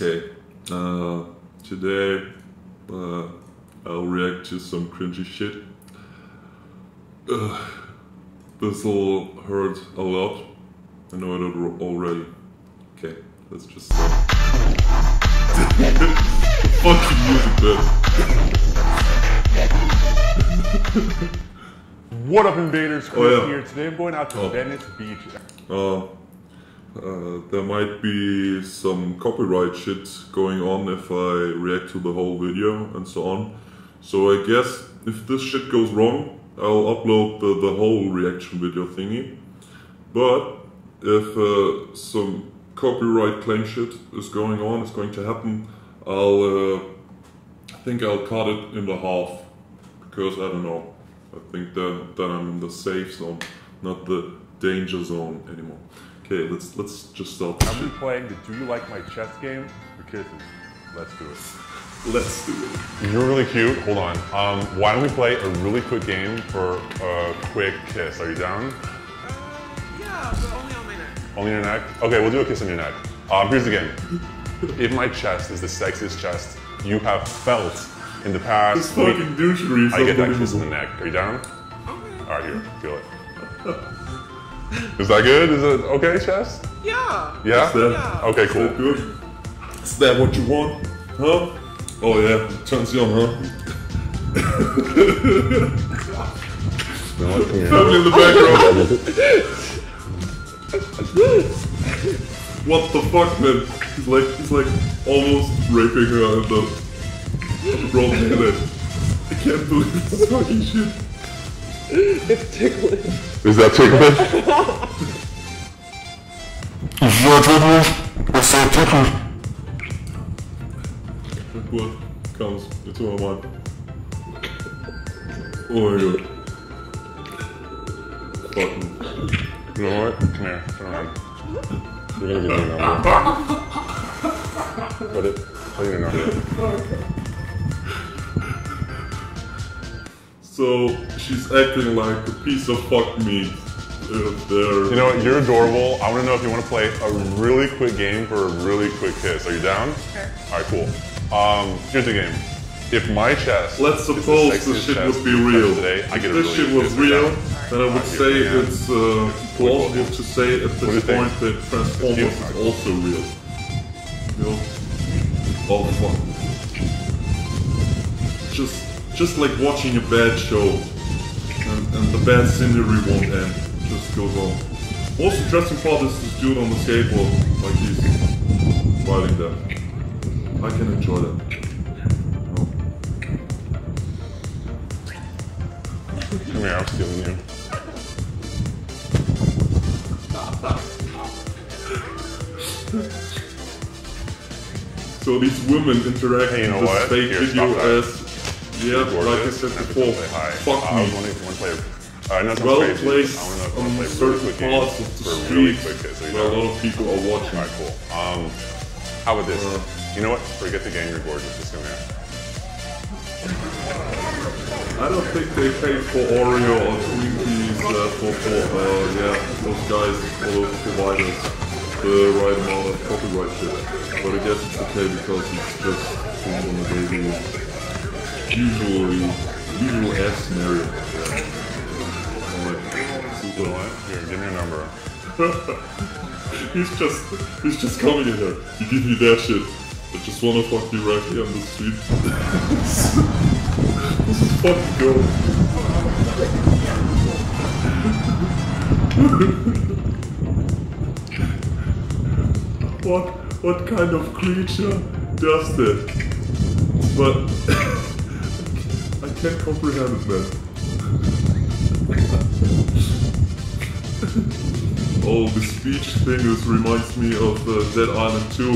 Okay, uh, today uh, I'll react to some cringy shit. Uh, this'll hurt a lot. I know it already. Okay, let's just start. Fucking music, man. What up, invaders? Chris Oh, yeah. here. Today I'm going out to Oh. Venice Beach. Uh, uh, there might be some copyright shit going on if I react to the whole video and so on. So I guess if this shit goes wrong, I'll upload the, the whole reaction video thingy. But if uh, some copyright claim shit is going on, is going to happen, I'll uh, I think I'll cut it in the half because I don't know. I think that that I'm in the safe zone, not the danger zone anymore. Okay, let's let's just start. this I'm shit. playing the Do You Like My Chess game for kisses. Let's do it. Let's do it. You're really cute. Hold on. Um, why don't we play a really quick game for a quick kiss? Are you down? Uh, Yeah, but only on my neck. Only your neck? Okay, we'll do a kiss on your neck. Um, here's the game. If my chest is the sexiest chest you have felt in the past week, fucking douchery I get that kiss on the neck. Are you down? Okay. All right, here, feel it. Is that good? Is it okay, chest? Yeah. Yeah? That, Yeah. Okay, is cool. that good? Is that what you want? Huh? Oh yeah, turns you on, huh? Family in the background. what the fuck, man? He's like, he's like almost raping her in the wrong minute. I can't believe this fucking shit. It's ticklish. Is that ticklish? Look what comes into my mind. Oh my god. Fucking. You know what? Come here. Turn around. You're gonna give me a number. Put it. Put your number. So she's acting like a piece of fuck meat. If they're You know what? You're adorable. I want to know if you want to play a really quick game for a really quick kiss. Are you down? Okay. All right, cool. Um, here's the game. If my chest, Let's is the suppose this shit would be real. touched today, I if get this really shit was real, Down. then I would Alright, say here, it's uh, plausible to say at What do you this think? point that Transformers is also real. You know? Oh fuck. Just just like watching a bad show and, and the bad scenery won't end. It just goes on. Most interesting part is this dude on the skateboard, like he's riding that. I can enjoy that. Come here, I'm stealing you. So these women interact Hey, you know with this fake Here, video as yeah, like I said before, fuck I me. wondering if you want to play. Uh, no, not Well crazy. placed I want to know if you on want to play really certain quick game parts of the a really quick you where a lot of people are watching. All right, cool. Um, how about this? Uh. you know what? Forget the game. You're gorgeous. Just come here. I don't think they paid for Oreo or Twinkies uh, for, for uh, yeah, those guys, all those providers, the right amount of copyright shit. But I guess it's okay because it's just on a daily, usually, usual ass scenario. Here, give me your number. He's just, he's just coming in here. You give me that shit. I just wanna fuck you right here on the street. this is fucking gold. what, what kind of creature does that? But can't comprehend it, man. Oh, the speech thing is, reminds me of uh, Dead Island 2.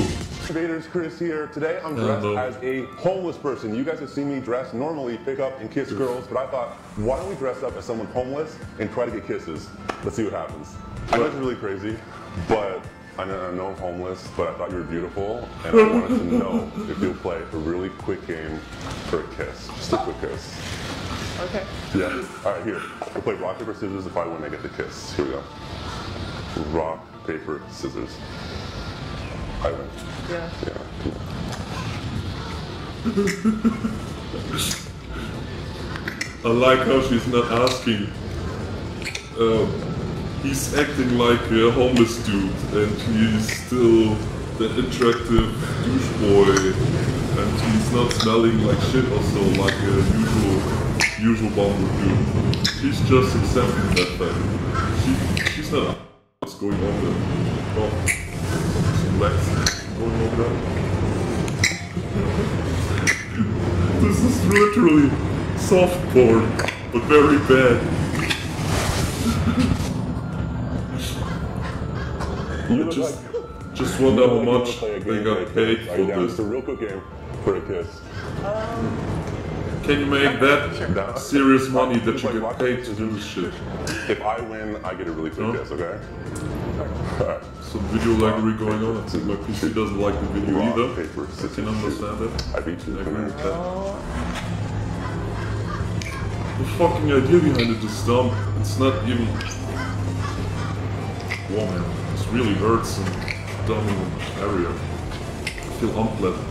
Invaders, Chris here. Today I'm dressed no. as a homeless person. You guys have seen me dress normally, pick up and kiss girls, but I thought, why don't we dress up as someone homeless and try to get kisses? Let's see what happens. I know it's really crazy, but I know, I know I'm homeless, but I thought you were beautiful, and I wanted to know if you'll play a really quick game for a kiss. Just a quick kiss. Okay. Yeah. All right, here. We'll play rock, paper, scissors. If I win, I get the kiss. Here we go. Rock, paper, scissors. I win. Yeah. Yeah. I like how she's not asking. Um, he's acting like a homeless dude, and he's still the attractive douche boy, and he's not smelling like shit also like a usual usual bomb would do. Just accepting that fact. She, she's not what's going on there. Oh, legs going on there. This is literally soft porn, but very bad. You Just, like just wonder how much they got paid. Are for this. It's a real quick game for a kiss. Um, can you make that serious money that you get paid to do this shit? If I win, I get a really quick No. kiss, okay? Some video laggery going on. I think my PC doesn't like the video Rock, either. paper, I can understand that. I beat you. I agree with that. The fucking idea behind it is dumb. It's not even. This really hurts and dumb area. I feel unpleasant.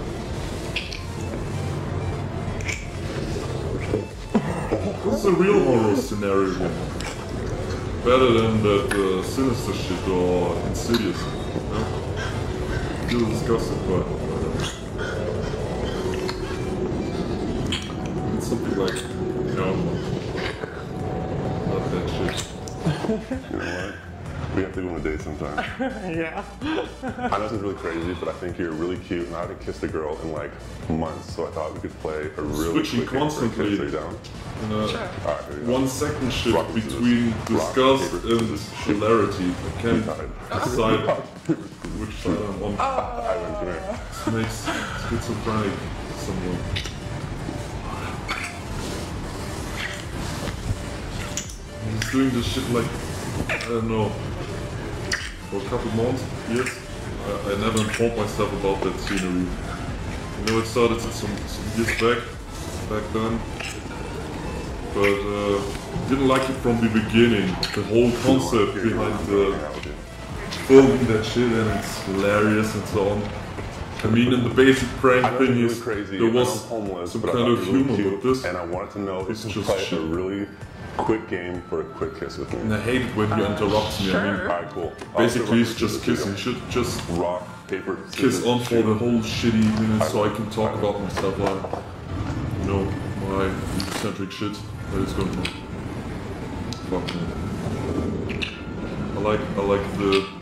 This is a real horror scenario. Better than that uh, sinister shit or insidious. No? Feel disgusted by. It's something like, you know, not that shit. You know what? We have to go on a date sometime. Yeah. I know this is really crazy, but I think you're really cute, and I haven't kissed a girl in like months, so I thought we could play a really Switching quick game for a constantly. kiss. Are you down? In a All right, here we go. one second shift Rock, between scissors. Rock, disgust paper, and scissors. hilarity. I can't Tied. decide which side I'm on. Oh. I win. Come here. This makes schizophrenic someone. He's doing this shit like, I don't know, for a couple months, years. I, I never informed myself about that scenery. You know, it started some, some years back, back then. But uh, didn't like it from the beginning. The whole concept behind the filming that shit and it's hilarious and so on. I mean, in the basic prank thing it's is really crazy. there was homeless, some but I kind of really humor cute, with this. and I wanted to know if It's just play a really quick game for a quick kiss with me. And I hate it when you uh, interrupt me. I mean, sure. All right, cool. basically, Also, it's just here we go. kissing. You should just Rock, paper, scissors, kiss on for shoot. the whole shitty minutes so I can talk about myself like, you know, my eccentric shit that is going on. Fuck me. I like, I like the, the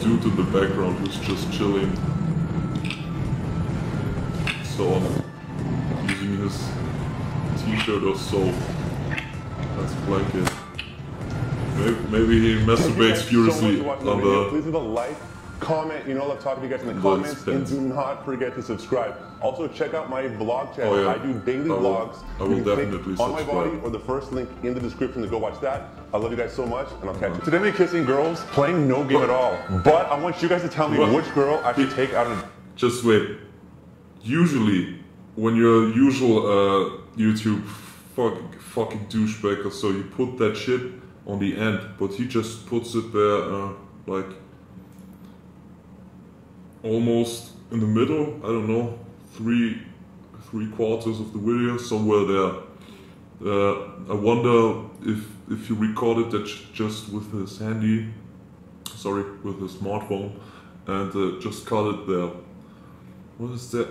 dude in the background who's just chilling. So on, using his t-shirt or so as blanket. Maybe, maybe he masturbates so furiously much for watching the on the Please leave a like, comment. You know, I love talking to you guys in the comments. And do not forget to subscribe. Also, check out my vlog channel. Oh, yeah. I do daily I will- vlogs. I will You can click definitely on my body or the first link in the description to go watch that. I love you guys so much, and I'll catch you. Today, we're kissing girls, playing no game at all. But I want you guys to tell me What? which girl I should take out of. Just wait. Usually, when you're a usual uh, YouTube fuck, fucking douchebag or so, you put that shit on the end, but he just puts it there, uh, like almost in the middle. I don't know, three three quarters of the video, somewhere there. Uh, I wonder if if he recorded that just with his handy, sorry, with his smartphone, and uh, just cut it there. What is that?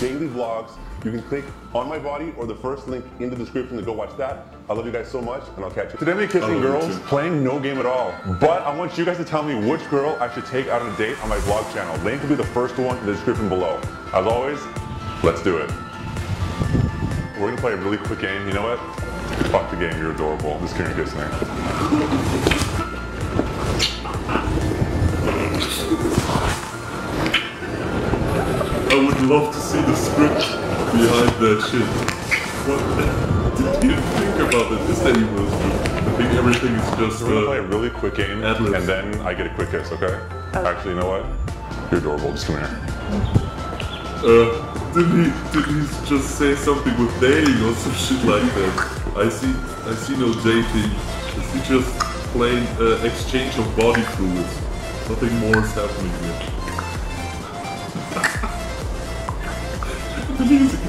Daily vlogs. You can click on my body or the first link in the description to go watch that. I love you guys so much, and I'll catch you. Today we're kissing girls, playing no game at all. But I want you guys to tell me which girl I should take out on a date on my vlog channel. Link will be the first one in the description below. As always, let's do it. We're gonna play a really quick game. You know what? Fuck the game. You're adorable. Just kidding, kiss me. I would love to see the script behind that shit. What did you think about it? Is that even a script? I think everything is just. We're gonna play a Uh, really quick game, Ad-libs. and then I get a quick kiss. Okay? Actually, you know what? You're adorable. Just come here. uh, did he did he just say something with dating or some shit like that? I see I see no dating. Is he just plain uh, exchange of body fluids? Nothing more is happening here. Music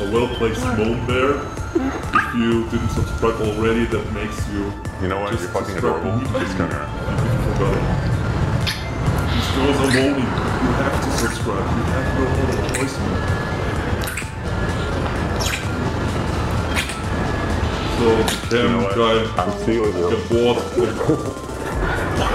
A well-placed moan there. If you didn't subscribe already, that makes you You know what? just You're fucking adorable. immediately. Just come here. If you forgot it. These girls are moaning. You have to subscribe. You have no other choice, man. So, Cam You know what? guy I'm seeing you. got bored.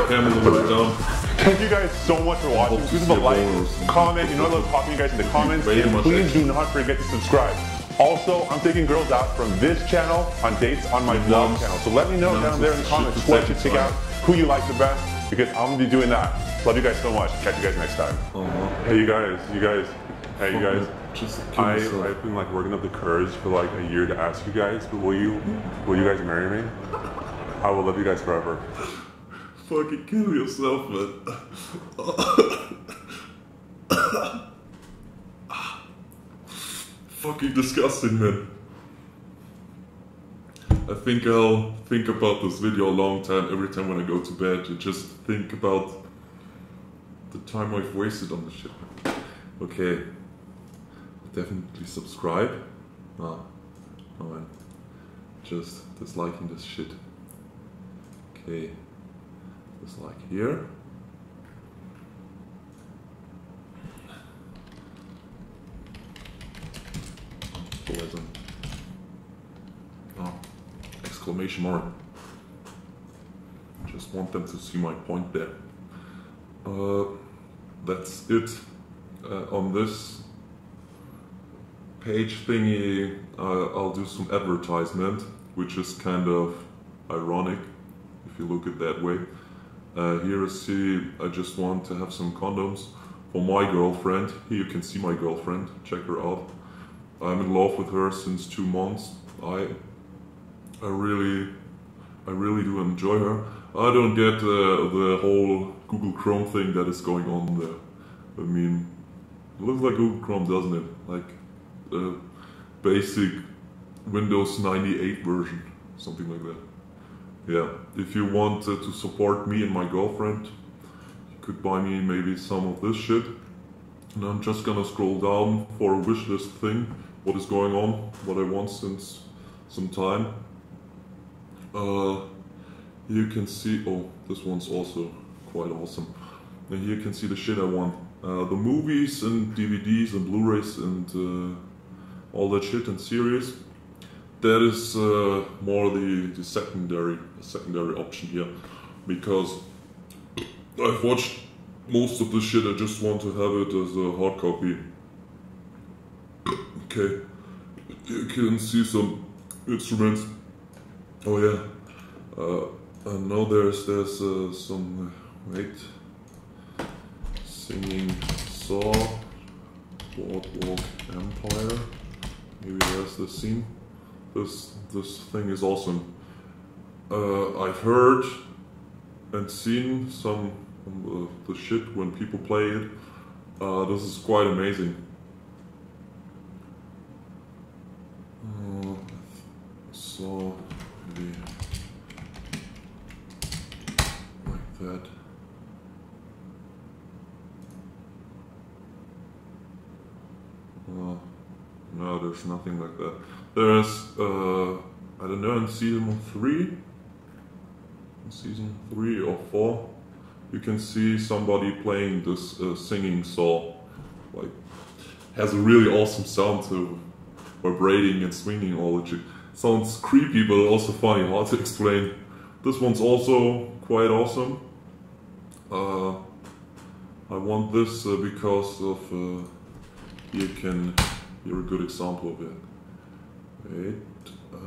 Cam a little bit. Thank you guys so much for watching. Please see leave a like, more comment. You know I love talking to you guys in the comments. Very And please do not forget to subscribe. Also, I'm taking girls out from this channel on dates on my vlog channel. So let me know down there in the comments what you second check out, who you like the best, because I'm gonna be doing that. Love you guys so much. Catch you guys next time. Uh-huh. Hey, you guys. You guys. Hey, you guys. Just kill I, I've been like working up the courage for like a year to ask you guys, but will you, will you guys marry me? I will love you guys forever. Fucking kill yourself, man. Fucking disgusting, man. I think I'll think about this video a long time every time when I go to bed and just think about the time I've wasted on this shit. Okay. Definitely subscribe. Ah, man. Just disliking this shit. Okay. Dislike here. Oh, exclamation mark. Just want them to see my point there. Uh, that's it uh, on this page thingy. Uh, I'll do some advertisement, which is kind of ironic if you look at that way. Uh, here is see, I just want to have some condoms for my girlfriend. Here you can see my girlfriend. Check her out. I'm in love with her since two months. I, I really, I really do enjoy her. I don't get uh, the whole Google Chrome thing that is going on there. I mean, it looks like Google Chrome, doesn't it? Like basic Windows 98 version, something like that. Yeah, if you want uh, to support me and my girlfriend, you could buy me maybe some of this shit. And I'm just gonna scroll down for a wish list thing, what is going on, what I want since some time. Uh, you can see, oh, this one's also quite awesome. And here you can see the shit I want. Uh, the movies and DVDs and Blu-rays and uh, all that shit and series. That is uh, more the, the secondary secondary option here, because I've watched most of the shit. I just want to have it as a hard copy. Okay, you can see some instruments. Oh yeah, uh, I know there's there's uh, some wait singing saw boardwalk empire. Maybe there's the scene. This this thing is awesome. Uh, I've heard and seen some the shit when people play it. Uh, this is quite amazing. Uh, so maybe like that. Uh, no, there's nothing like that. There's, uh, I don't know, in season three, in season three or four, you can see somebody playing this uh, singing saw. Like, has a really awesome sound to vibrating and swinging all the. Sounds creepy, but also funny. Hard to explain. This one's also quite awesome. Uh, I want this uh, because of uh, you can hear a good example of it. Wait, uh,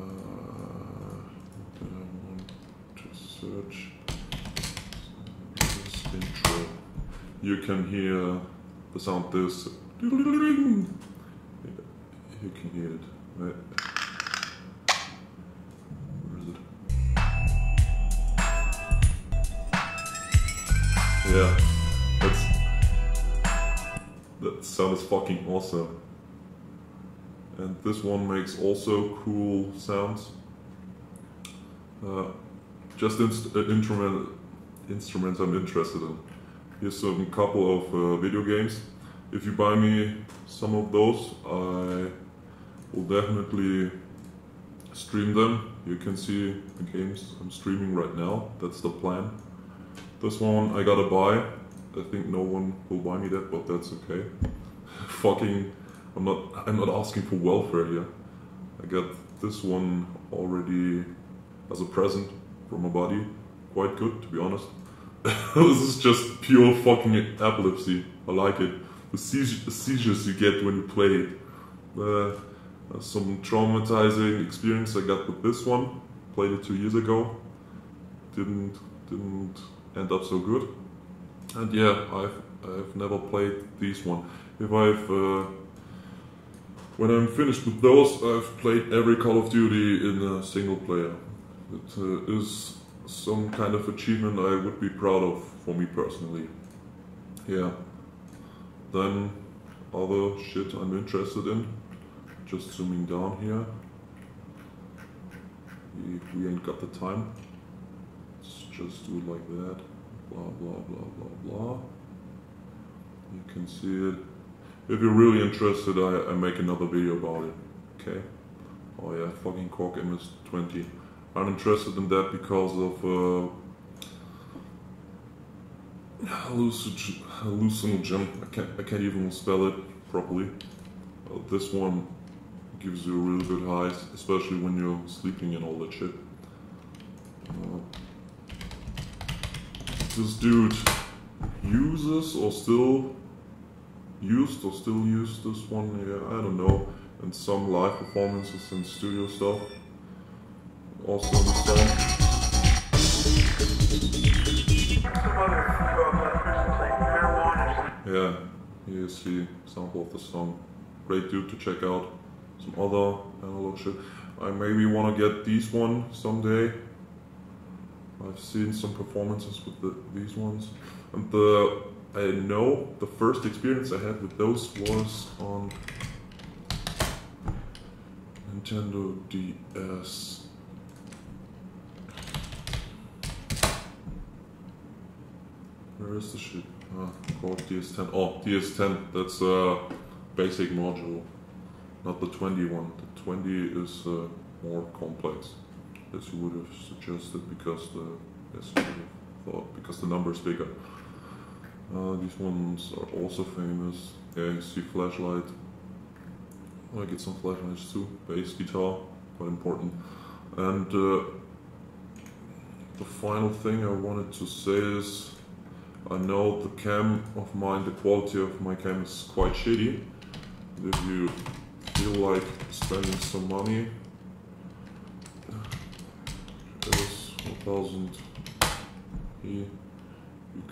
I want to search this intro. You can hear the sound this. You can hear it. Wait. Where is it? Yeah, that's that sound is fucking awesome. And this one makes also cool sounds. Uh, just inst- uh, instrument instruments I'm interested in. Here's a couple of uh, video games. If you buy me some of those, I will definitely stream them. You can see the games I'm streaming right now. That's the plan. This one I gotta buy. I think no one will buy me that, but that's okay. Fucking, I'm not. I'm not asking for welfare here. I got this one already as a present from my buddy. Quite good, to be honest. this is just pure fucking epilepsy. I like it. The seizures, you get when you play it. Uh, some traumatizing experience I got with this one. Played it two years ago. Didn't didn't end up so good. And yeah, I've I've never played this one. If I've uh, when I'm finished with those, I've played every Call of Duty in a single player. It uh, is some kind of achievement I would be proud of for me personally. Yeah. Then other shit I'm interested in. Just zooming down here. We, we ain't got the time. Let's just do it like that. Blah blah blah blah blah. You can see it. If you're really interested, I, I make another video about it. Okay. Oh yeah, fucking Korg MS-20. I'm interested in that because of uh, hallucinogen. hallucinogen. I can't, I can't even spell it properly. Uh, this one gives you a really good high, especially when you're sleeping and all that shit. Uh, this dude uses or still used or still used this one, yeah, I don't know, and some live performances and studio stuff. Also the song. Yeah, you see sample of the song. Great dude to check out. Some other analog shit. I maybe want to get these one someday. I've seen some performances with the, these ones. And the I know the first experience I had with those was on Nintendo DS. Where is the shit? Ah, called DS10. Oh, DS10. That's a basic module, not the 20 one. The 20 is uh, more complex, as you would have suggested, because the as you would have thought, because the number is bigger. Uh, these ones are also famous. Yeah, you see flashlight. I get some flashlights too. Bass guitar, quite important. And uh, the final thing I wanted to say is, I know the cam of mine, the quality of my cam is quite shitty. If you feel like spending some money, there's 1000 E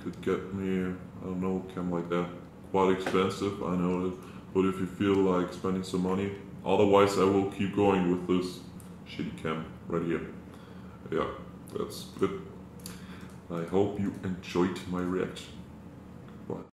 could get me, I don't know, cam like that. Quite expensive, I know it. But if you feel like spending some money, otherwise I will keep going with this shitty cam right here. Yeah, that's good. I hope you enjoyed my reaction.